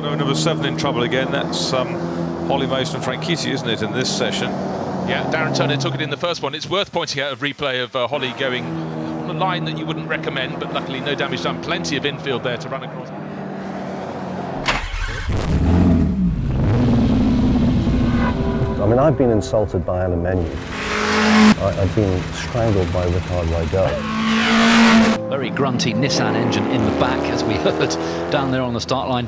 Oh, number seven in trouble again. That's um, Holly Mason Kitty, isn't it, in this session? Yeah, Darren Turner took it in the first one. It's worth pointing out a replay of uh, Holly going on a line that you wouldn't recommend, but luckily no damage done. Plenty of infield there to run across. I mean, I've been insulted by Alain Menu. I, have been strangled by Rickard Rydell. Very grunty Nissan engine in the back, as we heard down there on the start line.